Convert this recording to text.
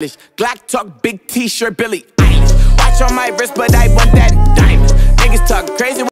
Glock talk, big t-shirt, Billy Watch on my wrist, but I want that diamond. Niggas talk crazy.